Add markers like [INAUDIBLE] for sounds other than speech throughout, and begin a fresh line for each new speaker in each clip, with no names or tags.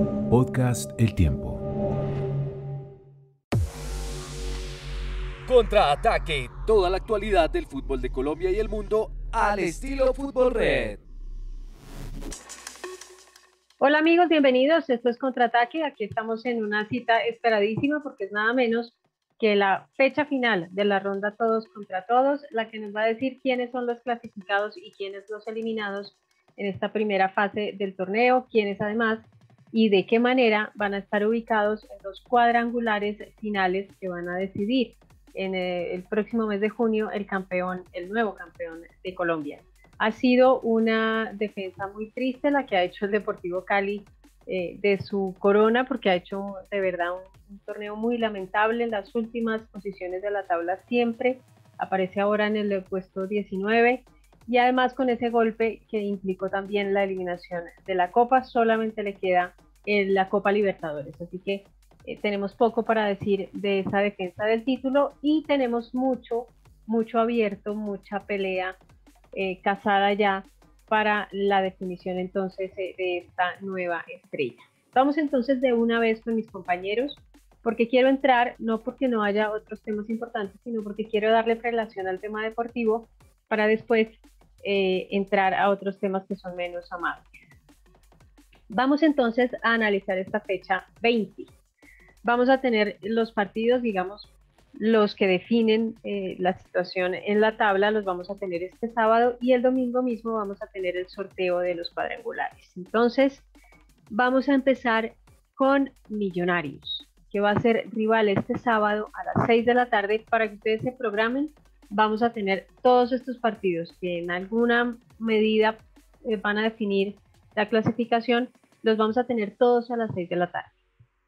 Podcast El Tiempo.
Contraataque, toda la actualidad del fútbol de Colombia y el mundo al estilo Fútbol Red.
Hola amigos, bienvenidos. Esto es Contraataque. Aquí estamos en una cita esperadísima porque es nada menos que la fecha final de la ronda todos contra todos, la que nos va a decir quiénes son los clasificados y quiénes los eliminados en esta primera fase del torneo, quiénes además y de qué manera van a estar ubicados en los cuadrangulares finales que van a decidir en eh, el próximo mes de junio el campeón, el nuevo campeón de Colombia. Ha sido una defensa muy triste la que ha hecho el Deportivo Cali eh, de su corona porque ha hecho de verdad un, torneo muy lamentable en las últimas posiciones de la tabla siempre. Aparece ahora en el puesto 19 y además con ese golpe que implicó también la eliminación de la Copa, solamente le queda la Copa Libertadores. Así que eh, tenemos poco para decir de esa defensa del título y tenemos mucho, mucho abierto, mucha pelea eh, casada ya para la definición entonces eh, de esta nueva estrella. Vamos entonces de una vez con mis compañeros, porque quiero entrar, no porque no haya otros temas importantes, sino porque quiero darle relación al tema deportivo para después eh, entrar a otros temas que son menos amables. Vamos entonces a analizar esta fecha 20. Vamos a tener los partidos, digamos, los que definen eh, la situación en la tabla los vamos a tener este sábado y el domingo mismo vamos a tener el sorteo de los cuadrangulares. Entonces, vamos a empezar con Millonarios, que va a ser rival este sábado a las 6 de la tarde para que ustedes se programen. Vamos a tener todos estos partidos que en alguna medida eh, van a definir la clasificación, los vamos a tener todos a las 6 de la tarde.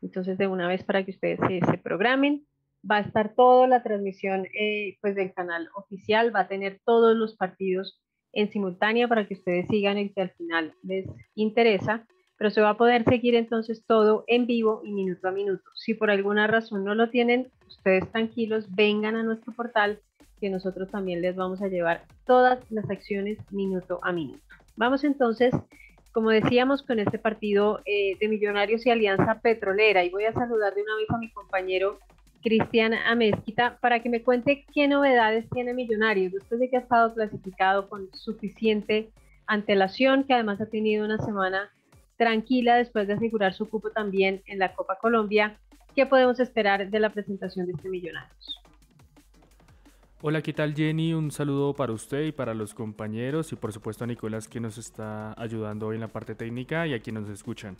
Entonces, de una vez para que ustedes se programen va a estar toda la transmisión eh, pues del canal oficial, va a tener todos los partidos en simultánea para que ustedes sigan el que al final les interesa, pero se va a poder seguir entonces todo en vivo y minuto a minuto. Si por alguna razón no lo tienen, ustedes tranquilos, vengan a nuestro portal que nosotros también les vamos a llevar todas las acciones minuto a minuto. Vamos entonces, como decíamos, con este partido eh, de Millonarios y Alianza Petrolera y voy a saludar de una vez a mi compañero Cristian Amezquita para que me cuente qué novedades tiene Millonarios después de que ha estado clasificado con suficiente antelación, que además ha tenido una semana tranquila después de asegurar su cupo también en la Copa Colombia. ¿Qué podemos esperar de la presentación de este Millonarios?
Hola, ¿qué tal Jenny? Un saludo para usted y para los compañeros y por supuesto a Nicolás que nos está ayudando hoy en la parte técnica y a quienes nos escuchan.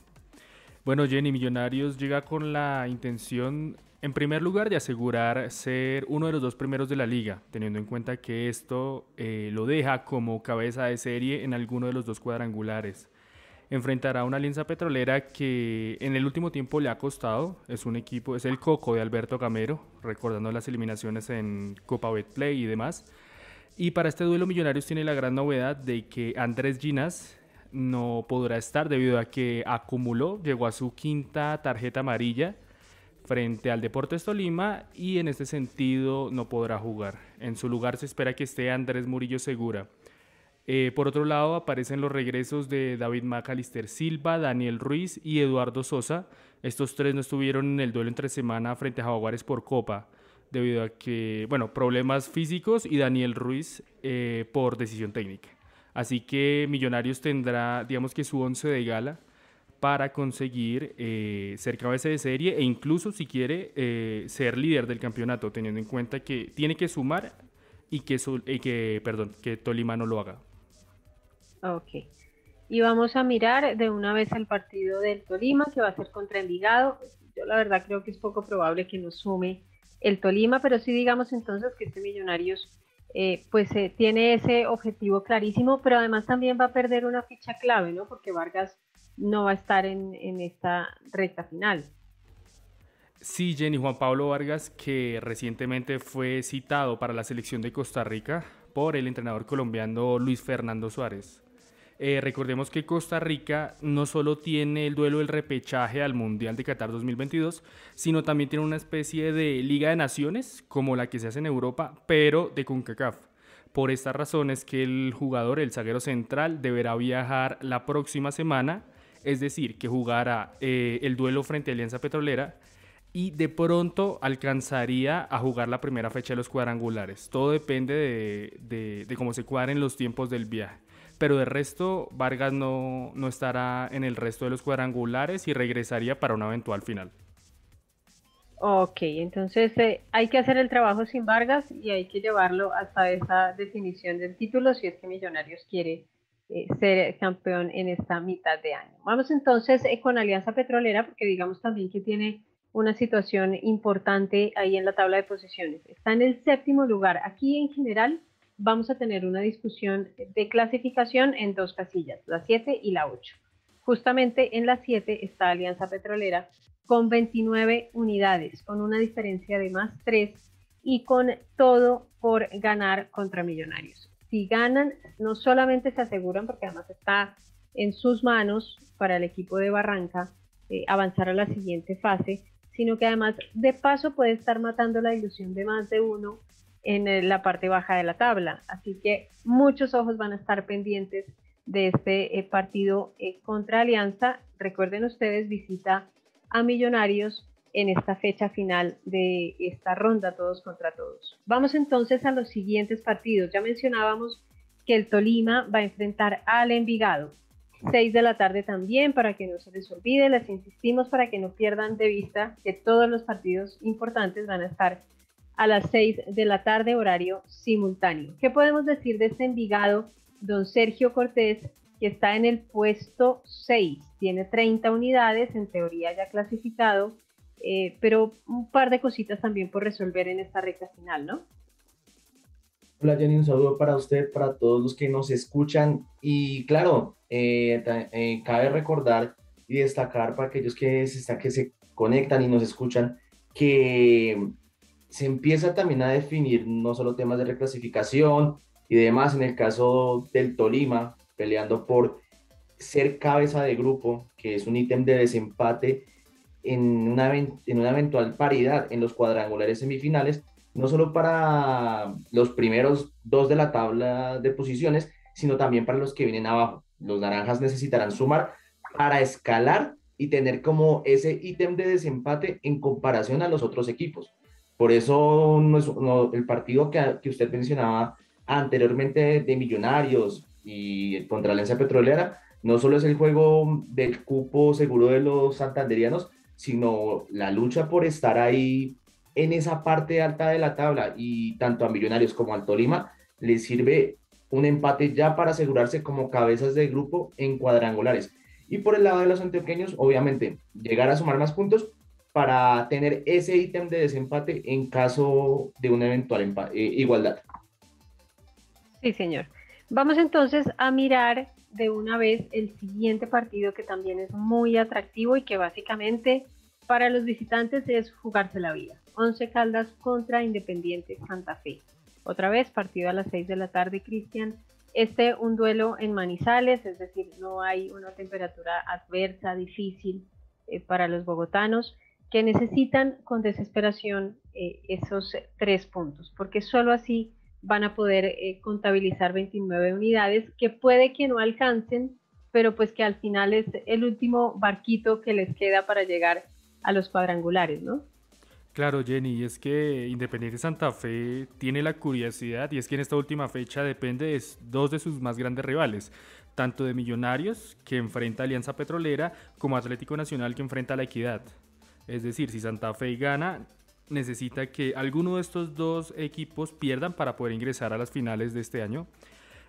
Bueno, Jenny, Millonarios llega con la intención en primer lugar, de asegurar ser uno de los dos primeros de la liga, teniendo en cuenta que esto eh, lo deja como cabeza de serie en alguno de los dos cuadrangulares. Enfrentará a una alianza petrolera que en el último tiempo le ha costado. Es un equipo, es el coco de Alberto Gamero, recordando las eliminaciones en Copa Betplay y demás. Y para este duelo Millonarios tiene la gran novedad de que Andrés Ginas no podrá estar debido a que acumuló, llegó a su quinta tarjeta amarilla frente al Deportes Tolima y en este sentido no podrá jugar. En su lugar se espera que esté Andrés Murillo Segura. Eh, por otro lado, aparecen los regresos de David Macalister Silva, Daniel Ruiz y Eduardo Sosa. Estos tres no estuvieron en el duelo entre semana frente a Jaguares por Copa, debido a que, bueno, problemas físicos y Daniel Ruiz eh, por decisión técnica. Así que Millonarios tendrá, digamos que su once de gala para conseguir eh, ser cabeza de serie e incluso si quiere ser líder del campeonato, teniendo en cuenta que tiene que sumar y que, que, perdón, que Tolima no lo haga.
Ok. Y vamos a mirar de una vez el partido del Tolima, que va a ser contra Envigado. Yo la verdad creo que es poco probable que nos sume el Tolima, pero sí digamos entonces que este Millonarios eh, pues tiene ese objetivo clarísimo, pero además también va a perder una ficha clave, ¿no? Porque Vargas no va a estar en, esta recta final.
Sí, Jenny Juan Pablo Vargas, que recientemente fue citado para la selección de Costa Rica por el entrenador colombiano Luis Fernando Suárez. Eh, recordemos que Costa Rica no solo tiene el duelo del repechaje al Mundial de Qatar 2022, sino también tiene una especie de Liga de Naciones, como la que se hace en Europa, pero de CONCACAF. Por esta razón es que el jugador, el zaguero central, deberá viajar la próxima semana es decir, que jugará eh, el duelo frente a Alianza Petrolera y de pronto alcanzaría a jugar la primera fecha de los cuadrangulares. Todo depende de, de, cómo se cuadren los tiempos del viaje. Pero de resto, Vargas no, no estará en el resto de los cuadrangulares y regresaría para una eventual final.
Ok, entonces eh, hay que hacer el trabajo sin Vargas y hay que llevarlo hasta esa definición del título si es que Millonarios quiere eh, ser campeón en esta mitad de año. Vamos entonces eh, con Alianza Petrolera porque digamos también que tiene una situación importante ahí en la tabla de posiciones. Está en el séptimo lugar. Aquí en general vamos a tener una discusión de clasificación en dos casillas, la 7 y la 8. Justamente en la 7 está Alianza Petrolera con 29 unidades, con una diferencia de más 3 y con todo por ganar contra Millonarios. Si ganan, no solamente se aseguran, porque además está en sus manos para el equipo de Barranca eh, avanzar a la siguiente fase, sino que además de paso puede estar matando la ilusión de más de uno en eh, la parte baja de la tabla. Así que muchos ojos van a estar pendientes de este eh, partido eh, contra Alianza. Recuerden ustedes, visita a Millonarios en esta fecha final de esta ronda todos contra todos. Vamos entonces a los siguientes partidos. Ya mencionábamos que el Tolima va a enfrentar al Envigado. 6 de la tarde también, para que no se les olvide, les insistimos para que no pierdan de vista que todos los partidos importantes van a estar a las 6 de la tarde, horario simultáneo. ¿Qué podemos decir de este Envigado? Don Sergio Cortés, que está en el puesto 6, tiene 30 unidades, en teoría ya clasificado, eh, pero un par de cositas también por resolver en esta recta final, ¿no?
Hola Jenny, un saludo para usted, para todos los que nos escuchan. Y claro, eh, eh, cabe recordar y destacar para aquellos que se, que se conectan y nos escuchan que se empieza también a definir no solo temas de reclasificación y demás, en el caso del Tolima, peleando por ser cabeza de grupo, que es un ítem de desempate en una, en una eventual paridad en los cuadrangulares semifinales, no solo para los primeros dos de la tabla de posiciones, sino también para los que vienen abajo. Los naranjas necesitarán sumar para escalar y tener como ese ítem de desempate en comparación a los otros equipos. Por eso el partido que, que, usted mencionaba anteriormente de Millonarios y contra Petrolera, no solo es el juego del cupo seguro de los santanderianos, sino la lucha por estar ahí en esa parte alta de la tabla y tanto a Millonarios como al Tolima les sirve un empate ya para asegurarse como cabezas de grupo en cuadrangulares. Y por el lado de los antioqueños, obviamente, llegar a sumar más puntos para tener ese ítem de desempate en caso de una eventual eh, igualdad.
Sí, señor. Vamos entonces a mirar de una vez el siguiente partido que también es muy atractivo y que básicamente para los visitantes es jugarse la vida. Once Caldas contra Independiente Santa Fe. Otra vez, partido a las 6 de la tarde, Cristian. Este un duelo en Manizales, es decir, no hay una temperatura adversa, difícil eh, para los bogotanos, que necesitan con desesperación eh, esos tres puntos, porque solo así van a poder eh, contabilizar 29 unidades, que puede que no alcancen, pero pues que al final es el último barquito que les queda para llegar a los cuadrangulares, ¿no?
Claro, Jenny, es que Independiente Santa Fe tiene la curiosidad y es que en esta última fecha depende de dos de sus más grandes rivales, tanto de Millonarios, que enfrenta a Alianza Petrolera, como Atlético Nacional, que enfrenta a La Equidad. Es decir, si Santa Fe gana, necesita que alguno de estos dos equipos pierdan para poder ingresar a las finales de este año.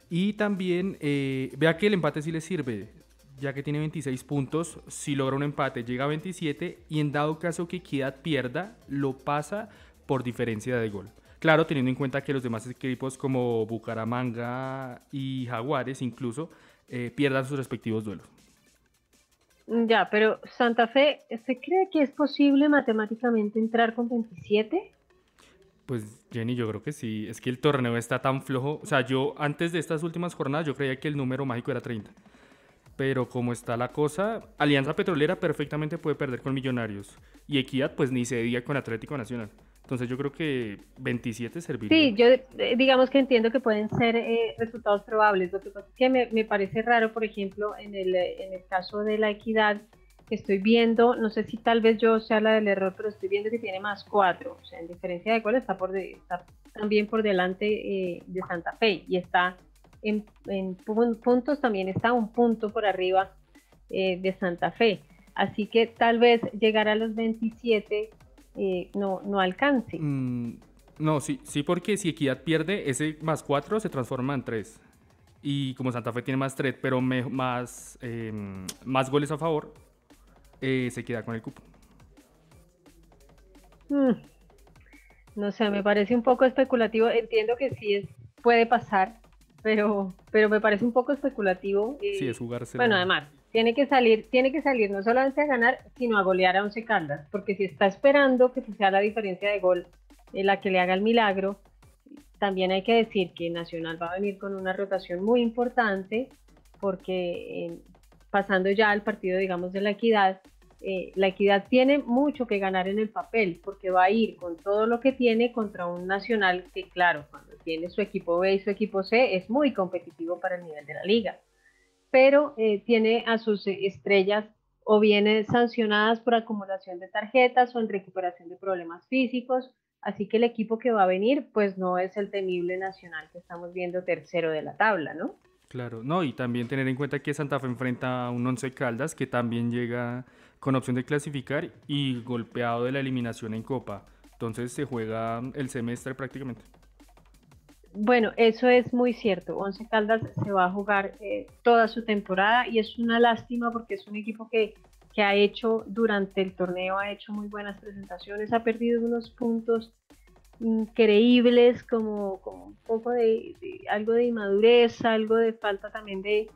Y también eh, vea que el empate sí le sirve ya que tiene 26 puntos, si logra un empate llega a 27 y en dado caso que Equidad pierda, lo pasa por diferencia de gol. Claro, teniendo en cuenta que los demás equipos como Bucaramanga y Jaguares incluso eh, pierdan sus respectivos duelos.
Ya, pero Santa Fe, ¿se cree que es posible matemáticamente entrar con 27?
Pues Jenny, yo creo que sí. Es que el torneo está tan flojo. O sea, yo antes de estas últimas jornadas yo creía que el número mágico era 30 pero como está la cosa, Alianza Petrolera perfectamente puede perder con Millonarios y Equidad pues ni se diga con Atlético Nacional. Entonces yo creo que 27 serviría.
Sí, yo eh, digamos que entiendo que pueden ser eh, resultados probables. Lo que pasa es que me, me, parece raro, por ejemplo, en el, en el caso de la equidad, que estoy viendo, no sé si tal vez yo sea la del error, pero estoy viendo que tiene más 4. O sea, en diferencia de cuál está, por está también por delante eh, de Santa Fe y está en, en, puntos, también está un punto por arriba de Santa Fe. Así que tal vez llegar a los 27 eh, no, no alcance.
Mm, no, sí, sí, porque si Equidad pierde, ese más 4 se transforma en 3. Y como Santa Fe tiene más 3, pero más, em, más goles a favor, eh, se queda con el cupo.
Mm, no sé, me parece un poco especulativo. Entiendo que sí es, puede pasar, pero, pero me parece un poco especulativo.
sí, es jugarse.
Bueno, además, tiene que salir, tiene que salir no solamente a ganar, sino a golear a Once Caldas, porque si está esperando que sea la diferencia de gol eh, la que le haga el milagro, también hay que decir que Nacional va a venir con una rotación muy importante, porque eh, pasando ya al partido, digamos, de la equidad, eh, la equidad tiene mucho que ganar en el papel, porque va a ir con todo lo que tiene contra un Nacional que, claro, cuando tiene su equipo B y su equipo C, es muy competitivo para el nivel de la liga pero eh, tiene a sus estrellas o bien sancionadas por acumulación de tarjetas o en recuperación de problemas físicos. Así que el equipo que va a venir, pues no es el temible Nacional que estamos viendo tercero de la tabla, ¿no?
Claro, no, y también tener en cuenta que Santa Fe enfrenta a un Once Caldas que también llega con opción de clasificar y golpeado de la eliminación en Copa. Entonces se juega el semestre prácticamente.
Bueno, eso es muy cierto. Once Caldas se va a jugar eh, toda su temporada y es una lástima porque es un equipo que, ha hecho durante el torneo, ha hecho muy buenas presentaciones, ha perdido unos puntos increíbles como, un poco de, algo de inmadurez, algo de falta también de,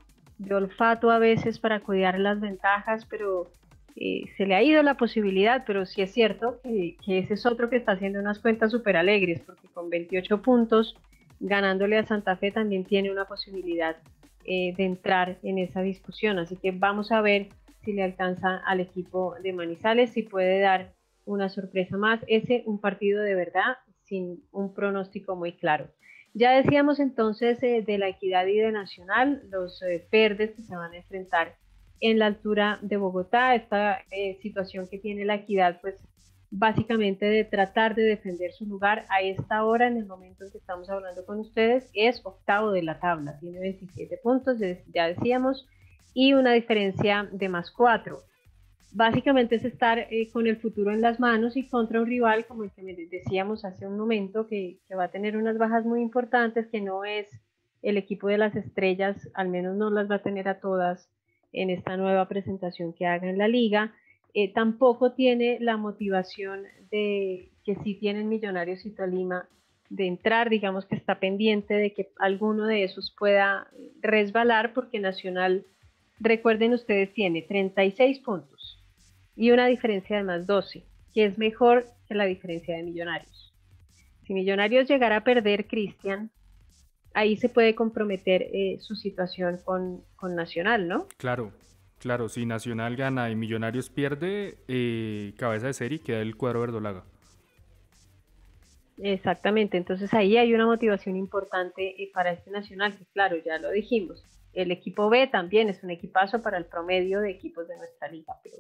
olfato a veces para cuidar las ventajas, pero eh, se le ha ido la posibilidad, pero sí es cierto que, que ese es otro que está haciendo unas cuentas súper alegres, porque con 28 puntos ganándole a Santa Fe también tiene una posibilidad eh, de entrar en esa discusión. Así que vamos a ver si le alcanza al equipo de Manizales, si puede dar una sorpresa más. Ese un partido de verdad sin un pronóstico muy claro. Ya decíamos entonces eh, de la equidad y de Nacional, los eh, verdes que se van a enfrentar en la altura de Bogotá. Esta situación que tiene la equidad, pues básicamente de tratar de defender su lugar a esta hora, en el momento en que estamos hablando con ustedes, es octavo de la tabla, tiene 27 puntos, ya decíamos, y una diferencia de más 4. Básicamente es estar eh, con el futuro en las manos y contra un rival, como el que decíamos hace un momento, que, que va a tener unas bajas muy importantes, que no es el equipo de las estrellas, al menos no las va a tener a todas en esta nueva presentación que haga en la liga eh, tampoco tiene la motivación de que sí tienen Millonarios y Tolima de entrar, digamos que está pendiente de que alguno de esos pueda resbalar porque Nacional, recuerden ustedes, tiene 36 puntos y una diferencia de más 12, que es mejor que la diferencia de Millonarios. Si Millonarios llegara a perder, Cristian, ahí se puede comprometer eh, su situación con, con Nacional, ¿no?
Claro, Claro, si Nacional gana y Millonarios pierde, eh, cabeza de serie queda el cuadro verdolaga.
Exactamente, entonces ahí hay una motivación importante eh, para este Nacional, que claro, ya lo dijimos, el equipo B también es un equipazo para el promedio de equipos de nuestra liga, pero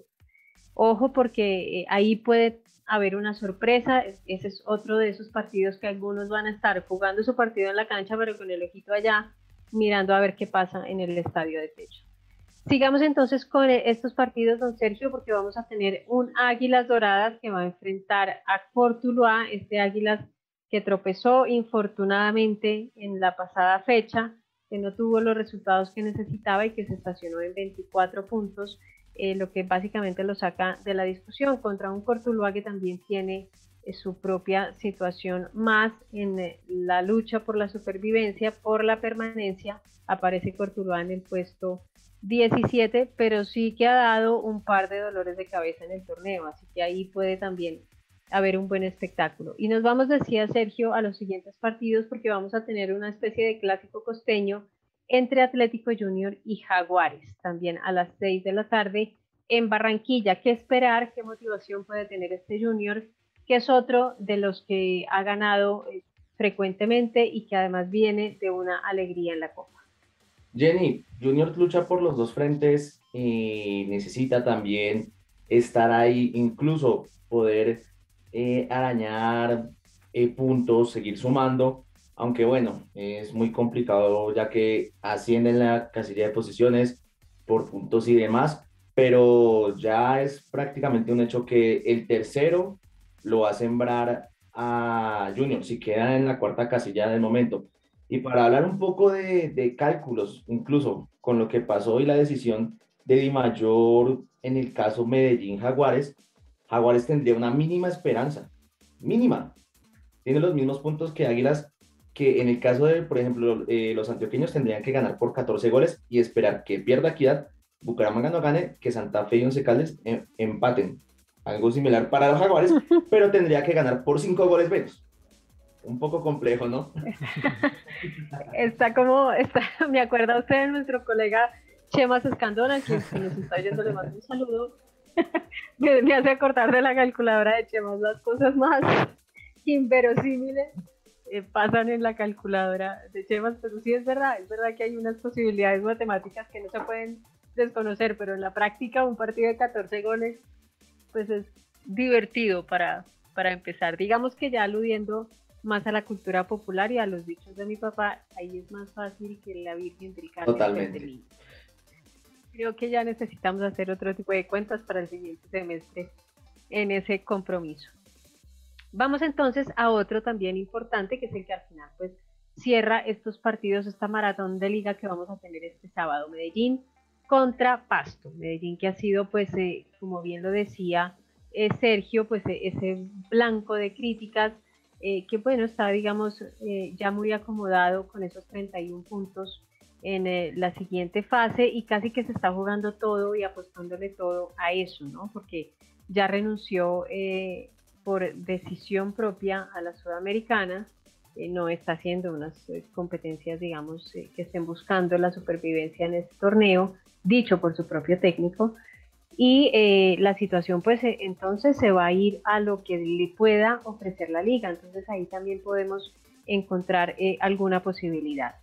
ojo porque eh, ahí puede haber una sorpresa, ese es otro de esos partidos que algunos van a estar jugando su partido en la cancha, pero con el ojito allá, mirando a ver qué pasa en el estadio de techo. Sigamos entonces con estos partidos, don Sergio, porque vamos a tener un Águilas Doradas que va a enfrentar a Cortuluá, este Águilas que tropezó infortunadamente en la pasada fecha, que no tuvo los resultados que necesitaba y que se estacionó en 24 puntos, eh, lo que básicamente lo saca de la discusión contra un Cortuluá que también tiene eh, su propia situación más en eh, la lucha por la supervivencia, por la permanencia. Aparece Cortuluá en el puesto 17, pero sí que ha dado un par de dolores de cabeza en el torneo, así que ahí puede también haber un buen espectáculo. Y nos vamos, decía Sergio, a los siguientes partidos porque vamos a tener una especie de clásico costeño entre Atlético Junior y Jaguares, también a las 6 de la tarde en Barranquilla. ¿Qué esperar? ¿Qué motivación puede tener este Junior que es otro de los que ha ganado eh, frecuentemente y que además viene de una alegría en la Copa.
Jenny, Junior lucha por los dos frentes y necesita también estar ahí, incluso poder eh, arañar eh, puntos, seguir sumando, aunque bueno, es muy complicado ya que ascienden la casilla de posiciones por puntos y demás, pero ya es prácticamente un hecho que el tercero lo va a sembrar a Junior, si queda en la cuarta casilla del momento. Y para hablar un poco de, de cálculos, incluso con lo que pasó y la decisión de Di Mayor en el caso Medellín Jaguares, Jaguares tendría una mínima esperanza, mínima. Tiene los mismos puntos que Águilas, que en el caso de, por ejemplo, eh, los antioqueños tendrían que ganar por 14 goles y esperar que pierda Equidad, Bucaramanga no gane, que Santa Fe y Once Caldes em, empaten. Algo similar para los Jaguares, [LAUGHS] pero tendría que ganar por 5 goles menos. Un poco complejo, ¿no? [LAUGHS]
está como, está, [LAUGHS] me acuerda usted de nuestro colega Chema Escandona, que, nos está oyendo, le mando un saludo. [LAUGHS] me, hace acordar de la calculadora de Chema, las cosas más inverosímiles eh, pasan en la calculadora de Chemas, pero sí es verdad, es verdad que hay unas posibilidades matemáticas que no se pueden desconocer, pero en la práctica un partido de 14 goles, pues es divertido para, para empezar. Digamos que ya aludiendo más a la cultura popular y a los dichos de mi papá, ahí es más fácil que la Virgen del
Totalmente.
Creo que ya necesitamos hacer otro tipo de cuentas para el siguiente semestre en ese compromiso. Vamos entonces a otro también importante, que es el que al final pues cierra estos partidos, esta maratón de liga que vamos a tener este sábado. Medellín contra Pasto. Medellín que ha sido pues, eh, como bien lo decía eh, Sergio, pues eh, ese blanco de críticas que bueno, está digamos ya muy acomodado con esos 31 puntos en la siguiente fase y casi que se está jugando todo y apostándole todo a eso, ¿no? Porque ya renunció por decisión propia a la sudamericana, eh, no está haciendo unas eh, competencias, digamos, eh, que estén buscando la supervivencia en este torneo, dicho por su propio técnico. Y la situación, pues entonces se va a ir a lo que le pueda ofrecer la liga. Entonces ahí también podemos encontrar alguna posibilidad.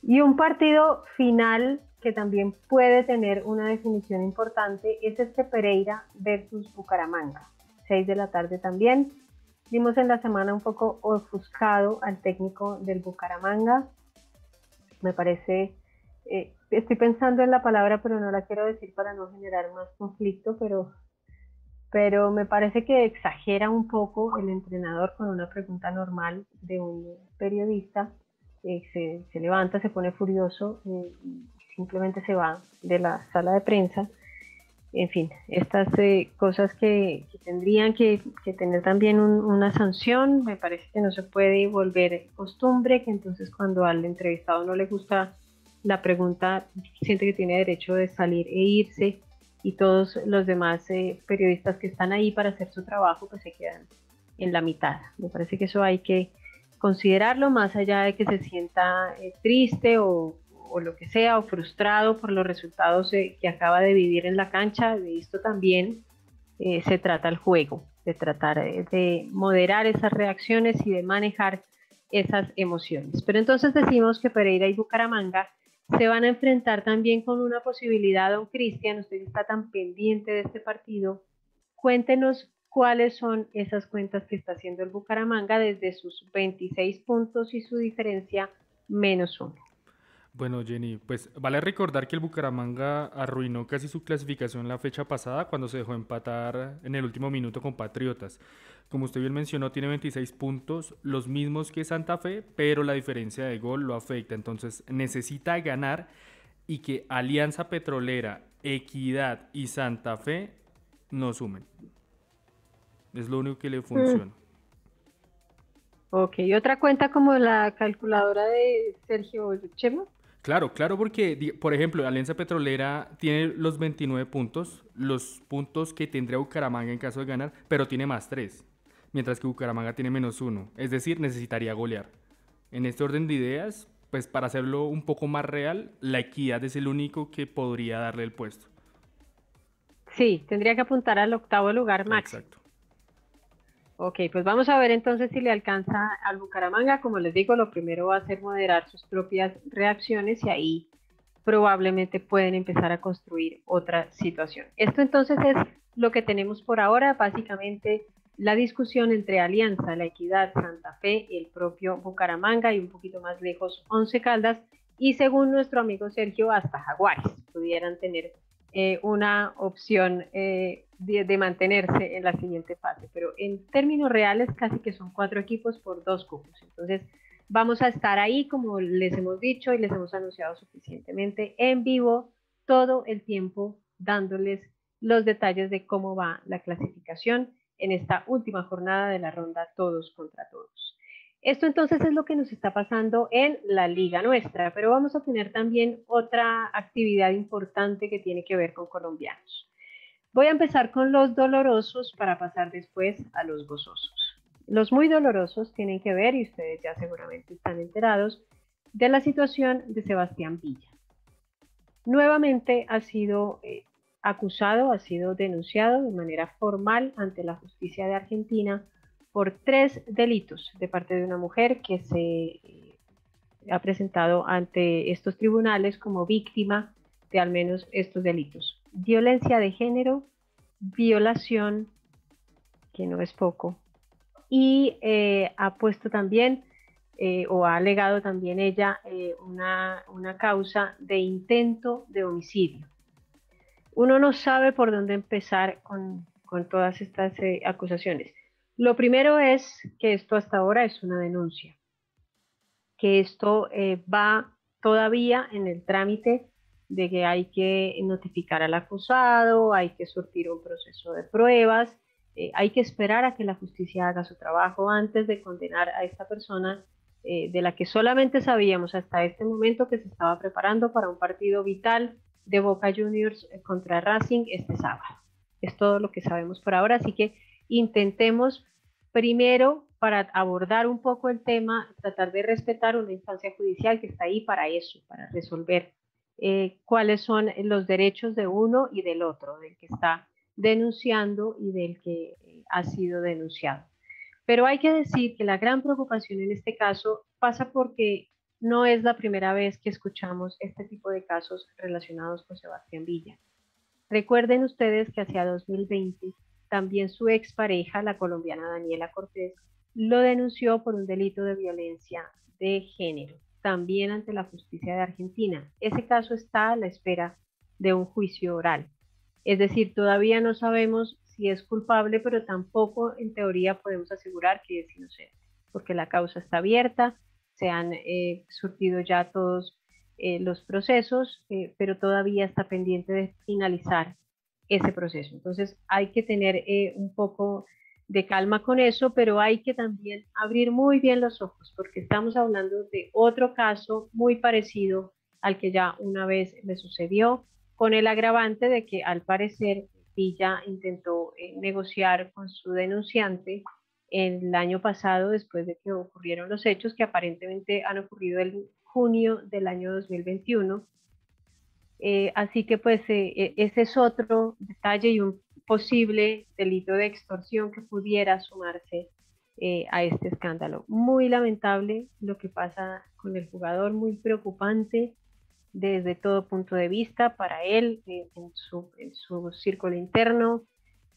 Y un partido final que también puede tener una definición importante es este Pereira versus Bucaramanga de la tarde también. Vimos en la semana un poco ofuscado al técnico del Bucaramanga. Me parece, eh, estoy pensando en la palabra, pero no la quiero decir para no generar más conflicto, pero, pero me parece que exagera un poco el entrenador con una pregunta normal de un periodista. Eh, se, se, levanta, se pone furioso eh, y simplemente se va de la sala de prensa en fin, estas eh, cosas que, tendrían que, tener también una sanción, me parece que no se puede volver costumbre, que entonces cuando al entrevistado no le gusta la pregunta, siente que tiene derecho de salir e irse y todos los demás eh, periodistas que están ahí para hacer su trabajo pues se quedan en la mitad. Me parece que eso hay que considerarlo más allá de que se sienta eh, triste o, o lo que sea, o frustrado por los resultados eh, que acaba de vivir en la cancha, de esto también se trata el juego, de tratar de moderar esas reacciones y de manejar esas emociones. Pero entonces decimos que Pereira y Bucaramanga se van a enfrentar también con una posibilidad, don Cristian, usted está tan pendiente de este partido, cuéntenos cuáles son esas cuentas que está haciendo el Bucaramanga desde sus 26 puntos y su diferencia menos uno.
Bueno, Jenny, pues vale recordar que el Bucaramanga arruinó casi su clasificación la fecha pasada cuando se dejó empatar en el último minuto con Patriotas. Como usted bien mencionó, tiene 26 puntos, los mismos que Santa Fe, pero la diferencia de gol lo afecta. Entonces necesita ganar y que Alianza Petrolera, Equidad y Santa Fe no sumen. Es lo único que le funciona. Mm.
Ok, otra cuenta como la calculadora de Sergio Chema.
Claro, claro, porque, por ejemplo, Alianza Petrolera tiene los 29 puntos, los puntos que tendría Bucaramanga en caso de ganar, pero tiene más 3, mientras que Bucaramanga tiene menos 1, es decir, necesitaría golear. En este orden de ideas, pues para hacerlo un poco más real, la equidad es el único que podría darle el puesto.
Sí, tendría que apuntar al octavo lugar máximo. Exacto. Ok, pues vamos a ver entonces si le alcanza al Bucaramanga. Como les digo, lo primero va a ser moderar sus propias reacciones y ahí probablemente pueden empezar a construir otra situación. Esto entonces es lo que tenemos por ahora, básicamente la discusión entre Alianza, La Equidad, Santa Fe, el propio Bucaramanga y un poquito más lejos Once Caldas y según nuestro amigo Sergio hasta Jaguares pudieran tener eh, una opción eh, de, mantenerse en la siguiente fase, pero en términos reales casi que son cuatro equipos por dos cupos. Entonces vamos a estar ahí, como les hemos dicho y les hemos anunciado suficientemente, en vivo todo el tiempo dándoles los detalles de cómo va la clasificación en esta última jornada de la ronda todos contra todos. Esto entonces es lo que nos está pasando en la liga nuestra, pero vamos a tener también otra actividad importante que tiene que ver con colombianos. Voy a empezar con los dolorosos para pasar después a los gozosos. Los muy dolorosos tienen que ver, y ustedes ya seguramente están enterados, de la situación de Sebastián Villa. Nuevamente ha sido eh, acusado, ha sido denunciado de manera formal ante la justicia de Argentina por tres delitos de parte de una mujer que se eh, ha presentado ante estos tribunales como víctima de al menos estos delitos. Violencia de género, violación, que no es poco, y eh, ha puesto también eh, o ha alegado también ella una, una, causa de intento de homicidio. Uno no sabe por dónde empezar con, con todas estas acusaciones. Lo primero es que esto hasta ahora es una denuncia, que esto eh, va todavía en el trámite de que hay que notificar al acusado, hay que surtir un proceso de pruebas, eh, hay que esperar a que la justicia haga su trabajo antes de condenar a esta persona eh, de la que solamente sabíamos hasta este momento que se estaba preparando para un partido vital de Boca Juniors contra Racing este sábado. Es todo lo que sabemos por ahora, así que intentemos primero para abordar un poco el tema, tratar de respetar una instancia judicial que está ahí para eso, para resolver eh, cuáles son los derechos de uno y del otro, del que está denunciando y del que eh, ha sido denunciado. Pero hay que decir que la gran preocupación en este caso pasa porque no es la primera vez que escuchamos este tipo de casos relacionados con Sebastián Villa. Recuerden ustedes que hacia 2020 también su expareja, la colombiana Daniela Cortés, lo denunció por un delito de violencia de género, también ante la justicia de Argentina. Ese caso está a la espera de un juicio oral. Es decir, todavía no sabemos si es culpable, pero tampoco en teoría podemos asegurar que es inocente, porque la causa está abierta, se han eh, surtido ya todos eh, los procesos, eh, pero todavía está pendiente de finalizar ese proceso. Entonces hay que tener eh, un poco de calma con eso, pero hay que también abrir muy bien los ojos porque estamos hablando de otro caso muy parecido al que ya una vez le sucedió, con el agravante de que al parecer Villa intentó eh, negociar con su denunciante el año pasado después de que ocurrieron los hechos que aparentemente han ocurrido en junio del año 2021 eh, así que pues eh, e, ese es otro detalle y un posible delito de extorsión que pudiera sumarse eh, a este escándalo. Muy lamentable lo que pasa con el jugador, muy preocupante desde todo punto de vista para él, en su, en, su, círculo interno,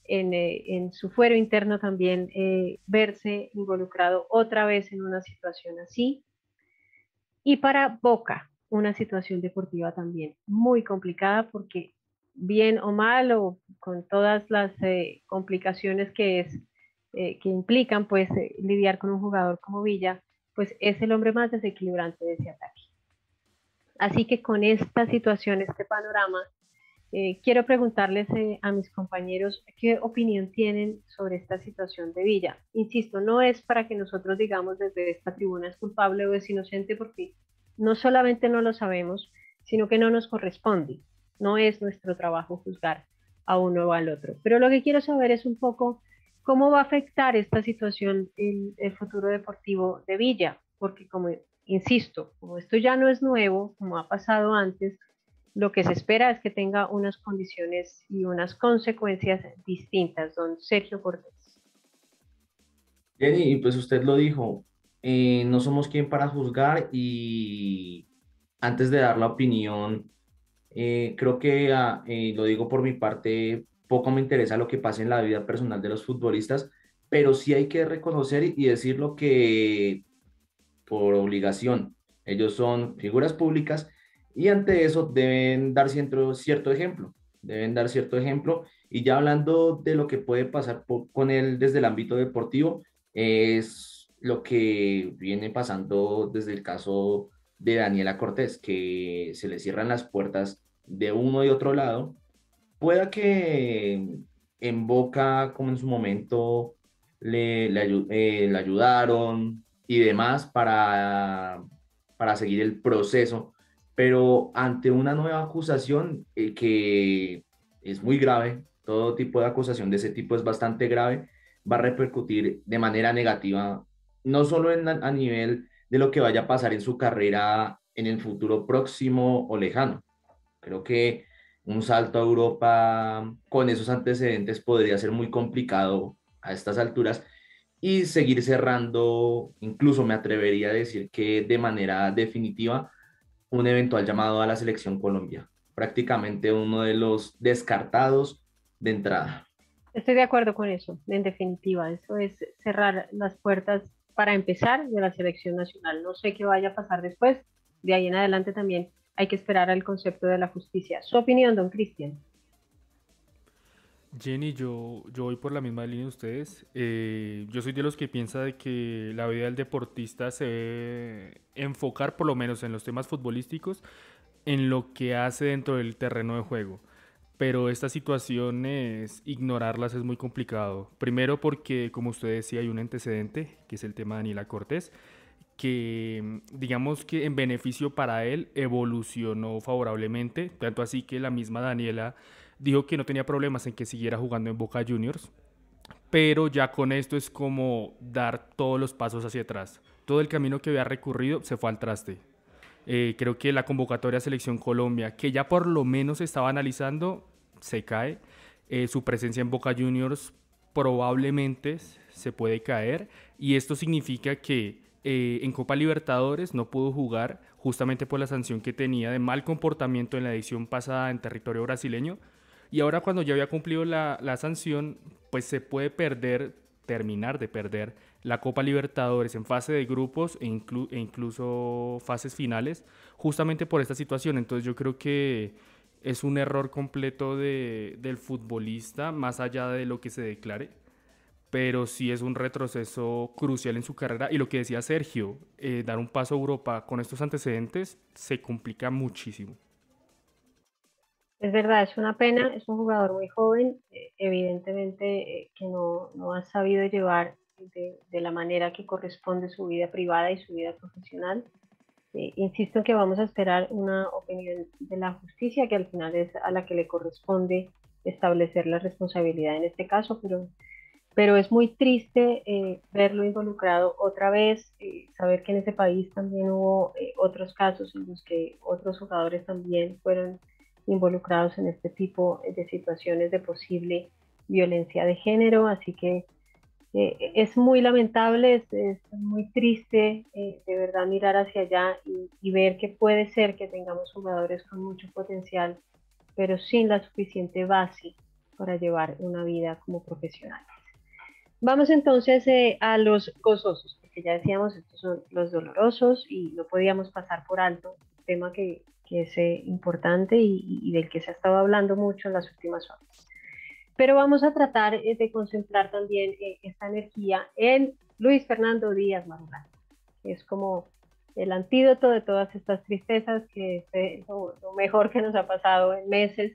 en, en, su fuero interno también, verse involucrado otra vez en una situación así. Y para Boca, una situación deportiva también muy complicada porque bien o mal o con todas las eh, complicaciones que, es, eh, que implican pues eh, lidiar con un jugador como Villa, pues es el hombre más desequilibrante de ese ataque. Así que con esta situación, este panorama, quiero preguntarles a mis compañeros qué opinión tienen sobre esta situación de Villa. Insisto, no es para que nosotros digamos desde esta tribuna es culpable o es inocente porque no solamente no lo sabemos, sino que no nos corresponde. No es nuestro trabajo juzgar a uno o al otro. Pero lo que quiero saber es un poco cómo va a afectar esta situación el, futuro deportivo de Villa, porque como insisto, como esto ya no es nuevo, como ha pasado antes, lo que se espera es que tenga unas condiciones y unas consecuencias distintas. Don Sergio Cortés.
Jenny, y pues usted lo dijo, eh, no somos quien para juzgar y antes de dar la opinión, eh, creo que, ah, eh, lo digo por mi parte, poco me interesa lo que pase en la vida personal de los futbolistas, pero sí hay que reconocer y decir lo que por obligación, ellos son figuras públicas y ante eso deben dar cierto, cierto ejemplo, deben dar cierto ejemplo. Y ya hablando de lo que puede pasar con él desde el ámbito deportivo, es lo que viene pasando desde el caso de Daniela Cortés, que se le cierran las puertas de uno y otro lado. Pueda que en Boca, como en su momento, le, le, eh, ayudaron y demás para, para seguir el proceso, pero ante una nueva acusación eh, que es muy grave, todo tipo de acusación de ese tipo es bastante grave, va a repercutir de manera negativa, no solo en, a nivel de lo que vaya a pasar en su carrera en el futuro próximo o lejano. Creo que un salto a Europa con esos antecedentes podría ser muy complicado a estas alturas y seguir cerrando, incluso me atrevería a decir que de manera definitiva, un eventual llamado a la selección Colombia. Prácticamente uno de los descartados de entrada.
Estoy de acuerdo con eso, en definitiva. Eso es cerrar las puertas para empezar de la selección nacional. No sé qué vaya a pasar después. De ahí en adelante también hay que esperar al concepto de la justicia. Su opinión, don Cristian.
Jenny, yo, yo voy por la misma línea de ustedes. Eh, yo soy de los que piensa de que la vida del deportista se debe enfocar, por lo menos en los temas futbolísticos, en lo que hace dentro del terreno de juego. Pero estas situaciones, ignorarlas es muy complicado. Primero porque, como usted decía, hay un antecedente, que es el tema de Daniela Cortés, que digamos que en beneficio para él evolucionó favorablemente, tanto así que la misma Daniela dijo que no tenía problemas en que siguiera jugando en Boca Juniors, pero ya con esto es como dar todos los pasos hacia atrás. Todo el camino que había recorrido se fue al traste. Eh, creo que la convocatoria Selección Colombia, que ya por lo menos estaba analizando, se cae. Eh, su presencia en Boca Juniors probablemente se puede caer y esto significa que eh, en Copa Libertadores no pudo jugar justamente por la sanción que tenía de mal comportamiento en la edición pasada en territorio brasileño y ahora cuando ya había cumplido la, sanción, pues se puede perder, terminar de perder la Copa Libertadores en fase de grupos e, e, incluso fases finales, justamente por esta situación. Entonces yo creo que es un error completo de, del futbolista, más allá de lo que se declare, pero sí es un retroceso crucial en su carrera. Y lo que decía Sergio, eh, dar un paso a Europa con estos antecedentes se complica muchísimo.
Es verdad, es una pena, es un jugador muy joven, eh, evidentemente eh, que no, no, ha sabido llevar de, de, la manera que corresponde su vida privada y su vida profesional. Eh, insisto en que vamos a esperar una opinión de la justicia, que al final es a la que le corresponde establecer la responsabilidad en este caso, pero, pero es muy triste verlo involucrado otra vez, saber que en ese país también hubo otros casos en los que otros jugadores también fueron involucrados en este tipo de situaciones de posible violencia de género. Así que eh, es muy lamentable, es, muy triste eh, de verdad mirar hacia allá y, ver que puede ser que tengamos jugadores con mucho potencial, pero sin la suficiente base para llevar una vida como profesionales. Vamos entonces eh, a los gozosos, porque ya decíamos, estos son los dolorosos y no podíamos pasar por alto, tema que que es eh, importante y, del que se ha estado hablando mucho en las últimas horas. Pero vamos a tratar eh, de concentrar también eh, esta energía en Luis Fernando Díaz Marulanda, que es como el antídoto de todas estas tristezas, que es lo, mejor que nos ha pasado en meses,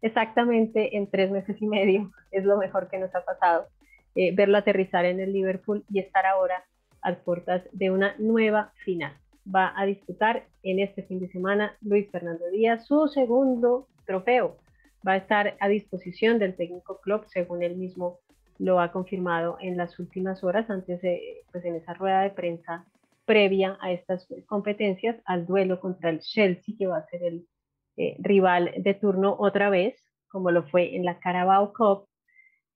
exactamente en tres meses y medio, es lo mejor que nos ha pasado, verlo aterrizar en el Liverpool y estar ahora a puertas de una nueva final va a disputar en este fin de semana Luis Fernando Díaz su segundo trofeo. Va a estar a disposición del técnico club, según él mismo lo ha confirmado en las últimas horas, antes de, pues en esa rueda de prensa previa a estas competencias, al duelo contra el Chelsea, que va a ser el eh, rival de turno otra vez, como lo fue en la Carabao Cup.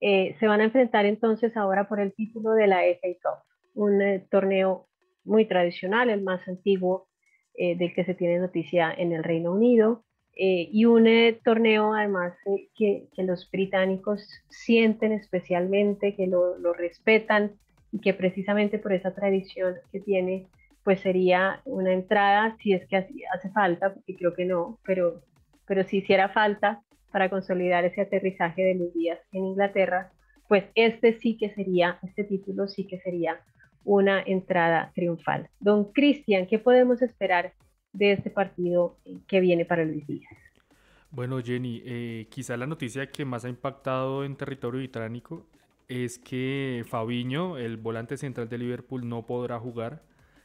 Eh, se van a enfrentar entonces ahora por el título de la FA Cup, un eh, torneo muy tradicional, el más antiguo eh, del que se tiene noticia en el Reino Unido, y un torneo además que, que, los británicos sienten especialmente, que lo, respetan y que precisamente por esa tradición que tiene, pues sería una entrada, si es que hace falta, porque creo que no, pero, pero si hiciera falta, para consolidar ese aterrizaje de los días en Inglaterra, pues este sí que sería, este título sí que sería una entrada triunfal. Don Cristian, ¿qué podemos esperar de este partido que viene para Luis Díaz?
Bueno, Jenny, eh, quizá la noticia que más ha impactado en territorio británico es que Fabiño, el volante central de Liverpool, no podrá jugar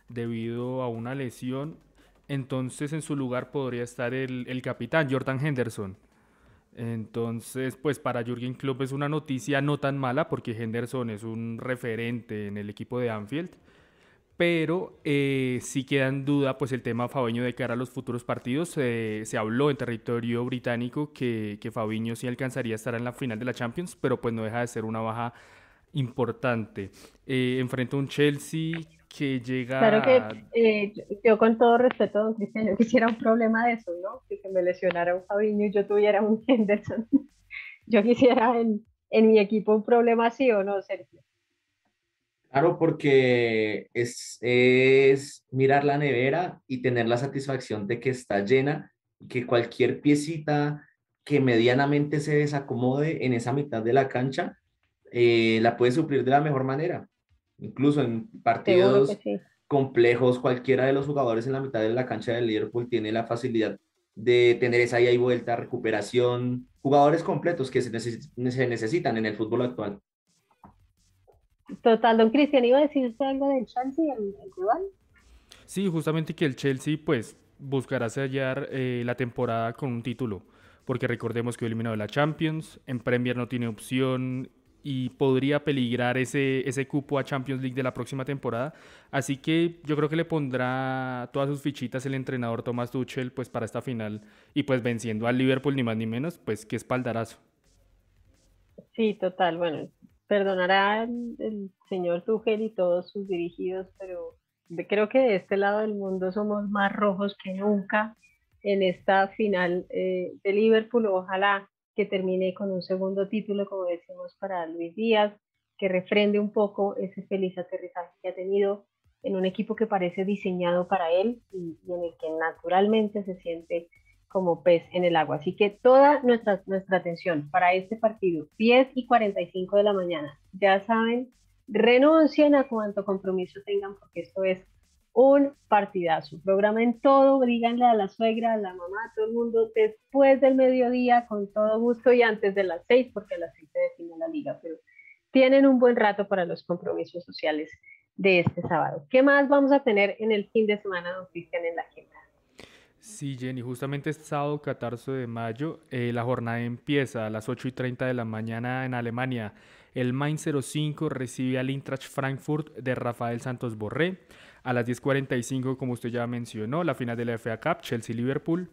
debido a una lesión. Entonces en su lugar podría estar el capitán, Jordan Henderson, entonces, pues para Jürgen Klopp es una noticia no tan mala porque Henderson es un referente en el equipo de Anfield, pero eh, sí queda en duda pues el tema Fabiño de cara a los futuros partidos. se habló en territorio británico que, que Fabiño sí alcanzaría a estar en la final de la Champions, pero pues no deja de ser una baja importante. Eh, enfrenta un Chelsea que llega...
Claro que eh, yo, con todo respeto, don Cristian, yo quisiera un problema de eso, ¿no? Que se me lesionara un Fabiño y yo tuviera un [LAUGHS] Henderson. yo quisiera en, en mi equipo un problema así o no, Sergio.
Claro, porque es, es mirar la nevera y tener la satisfacción de que está llena y que cualquier piecita que medianamente se desacomode en esa mitad de la cancha eh, la puede suplir de la mejor manera. Incluso en partidos complejos, cualquiera de los jugadores en la mitad de la cancha del Liverpool tiene la facilidad de tener esa ida y vuelta, recuperación, jugadores completos que se, necesitan en el fútbol actual.
Total, don Cristian, ¿iba a decir usted algo del Chelsea, el, rival?
Sí, justamente que el Chelsea pues buscará sellar eh, la temporada con un título, porque recordemos que ha eliminado la Champions, en Premier no tiene opción y podría peligrar ese, ese cupo a Champions League de la próxima temporada. Así que yo creo que le pondrá todas sus fichitas el entrenador Thomas Tuchel pues para esta final y pues venciendo al Liverpool ni más ni menos, pues qué espaldarazo.
Sí, total. Bueno, perdonará el, señor Tuchel y todos sus dirigidos, pero creo que de este lado del mundo somos más rojos que nunca en esta final eh, de Liverpool. Ojalá que termine con un segundo título, como decimos, para Luis Díaz, que refrende un poco ese feliz aterrizaje que ha tenido en un equipo que parece diseñado para él y, en el que naturalmente se siente como pez en el agua. Así que toda nuestra, nuestra atención para este partido, 10 y 45 de la mañana. Ya saben, renuncien a cuanto compromiso tengan porque esto es un partidazo. Programen todo, díganle a la suegra, a la mamá, a todo el mundo después del mediodía, con todo gusto y antes de las seis, porque a las seis se define la liga, pero tienen un buen rato para los compromisos sociales de este sábado. ¿Qué más vamos a tener en el fin de semana, don Cristian, en la agenda?
Sí, Jenny, justamente este sábado 14 de mayo, eh, la jornada empieza a las 8 y 30 de la mañana en Alemania. El Main 05 recibe al Eintracht Frankfurt de Rafael Santos Borré. A las 10.45, como usted ya mencionó, la final de la FA Cup, Chelsea-Liverpool.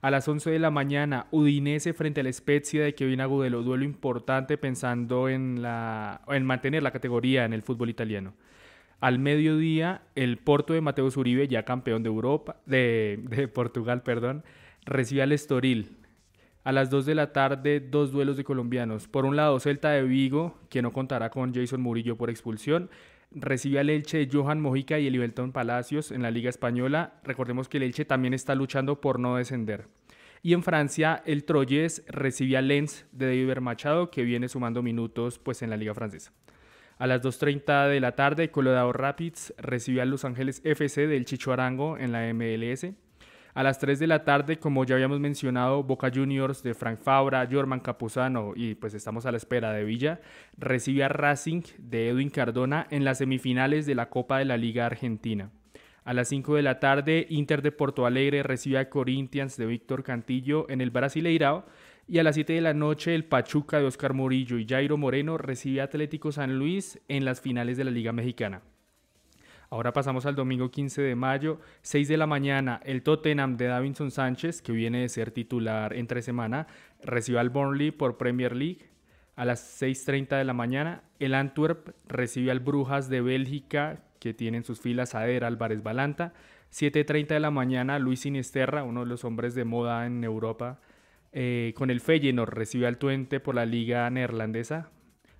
A las 11 de la mañana, Udinese frente al Spezia de Kevin Agudelo, duelo importante pensando en, la, en mantener la categoría en el fútbol italiano. Al mediodía, el Porto de Mateo Uribe, ya campeón de Europa, de, de Portugal, perdón, recibe al Estoril. A las 2 de la tarde, dos duelos de colombianos. Por un lado, Celta de Vigo, que no contará con Jason Murillo por expulsión, recibe al Elche de Johan Mojica y el Ibelton Palacios en la Liga Española. Recordemos que el Elche también está luchando por no descender. Y en Francia, el Troyes recibe al Lens de David Machado, que viene sumando minutos pues, en la Liga Francesa. A las 2.30 de la tarde, Colorado Rapids recibe al Los Ángeles FC del Chicho Arango en la MLS. A las 3 de la tarde, como ya habíamos mencionado, Boca Juniors de Frank Fabra, Jorman Capuzano y pues estamos a la espera de Villa, recibe a Racing de Edwin Cardona en las semifinales de la Copa de la Liga Argentina. A las 5 de la tarde, Inter de Porto Alegre recibe a Corinthians de Víctor Cantillo en el Brasileirao. Y a las 7 de la noche, el Pachuca de Oscar Murillo y Jairo Moreno recibe a Atlético San Luis en las finales de la Liga Mexicana. Ahora pasamos al domingo 15 de mayo, 6 de la mañana, el Tottenham de Davinson Sánchez, que viene de ser titular entre semana, recibe al Burnley por Premier League. A las 6.30 de la mañana, el Antwerp recibe al Brujas de Bélgica, que tiene en sus filas a Eder Álvarez Balanta. 7.30 de la mañana, Luis Sinisterra, uno de los hombres de moda en Europa, eh, con el Feyenoord recibe al Twente por la liga neerlandesa.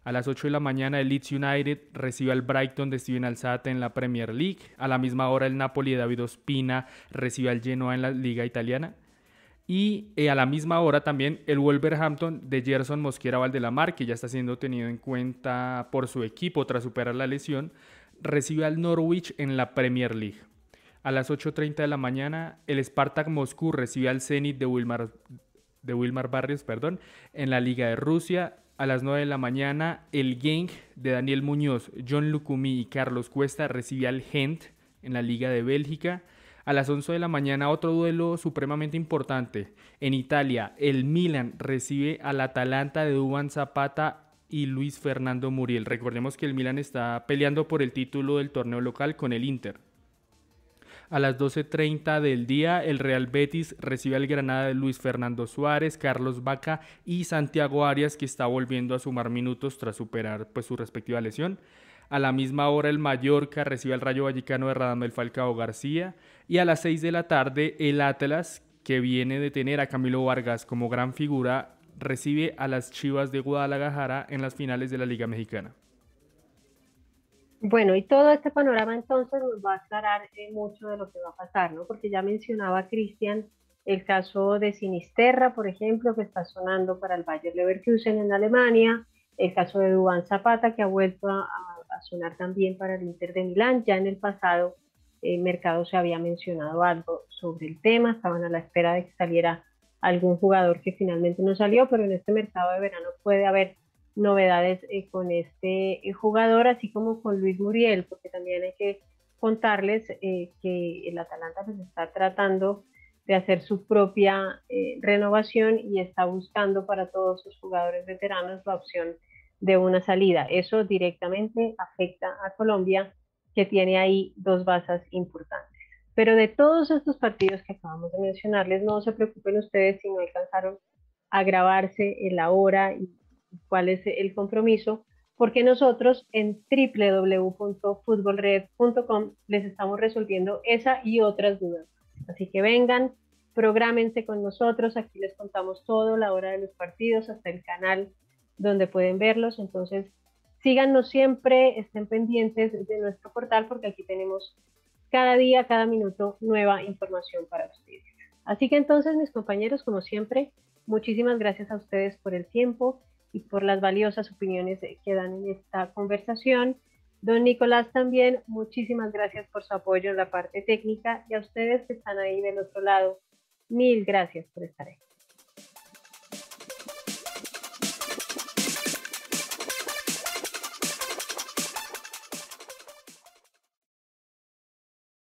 A las 8 de la mañana el Leeds United recibe al Brighton de Steven Alzate en la Premier League. A la misma hora el Napoli de David Ospina recibe al Genoa en la liga italiana. Y eh, a la misma hora también el Wolverhampton de Gerson Mosquera Valdelamar, que ya está siendo tenido en cuenta por su equipo tras superar la lesión, recibe al Norwich en la Premier League. A las 8.30 de la mañana el Spartak Moscú recibe al Zenit de Wilmar, de Wilmar Barrios perdón, en la Liga de Rusia a las 9 de la mañana, el Genk de Daniel Muñoz, John Lucumí y Carlos Cuesta recibe al Gent en la Liga de Bélgica. A las 11 de la mañana, otro duelo supremamente importante. En Italia, el Milan recibe al Atalanta de Duban Zapata y Luis Fernando Muriel. Recordemos que el Milan está peleando por el título del torneo local con el Inter. A las 12.30 del día, el Real Betis recibe al Granada de Luis Fernando Suárez, Carlos Vaca y Santiago Arias, que está volviendo a sumar minutos tras superar pues, su respectiva lesión. A la misma hora, el Mallorca recibe al Rayo Vallecano de Radamel Falcao García. Y a las 6 de la tarde, el Atlas, que viene de tener a Camilo Vargas como gran figura, recibe a las Chivas de Guadalajara en las finales de la Liga Mexicana.
Bueno, y todo este panorama entonces nos va a aclarar eh, mucho de lo que va a pasar, ¿no? Porque ya mencionaba Cristian el caso de Sinisterra, por ejemplo, que está sonando para el Bayer Leverkusen en Alemania, el caso de Dubán Zapata, que ha vuelto a, sonar también para el Inter de Milán. Ya en el pasado eh, mercado se había mencionado algo sobre el tema, estaban a la espera de que saliera algún jugador que finalmente no salió, pero en este mercado de verano puede haber novedades eh, con este eh, jugador, así como con Luis Muriel, porque también hay que contarles eh, que el Atalanta pues está tratando de hacer su propia renovación y está buscando para todos sus jugadores veteranos la opción de una salida. Eso directamente afecta a Colombia, que tiene ahí dos bases importantes. Pero de todos estos partidos que acabamos de mencionarles, no se preocupen ustedes si no alcanzaron a grabarse en la hora y cuál es el compromiso, porque nosotros en www.futbolred.com les estamos resolviendo esa y otras dudas. Así que vengan, prográmense con nosotros, aquí les contamos todo, la hora de los partidos, hasta el canal donde pueden verlos. Entonces, síganos siempre, estén pendientes de nuestro portal porque aquí tenemos cada día, cada minuto nueva información para ustedes. Así que entonces, mis compañeros, como siempre, muchísimas gracias a ustedes por el tiempo y por las valiosas opiniones que dan en esta conversación. Don Nicolás también, muchísimas gracias por su apoyo en la parte técnica y a ustedes que están ahí del otro lado, mil gracias por estar ahí.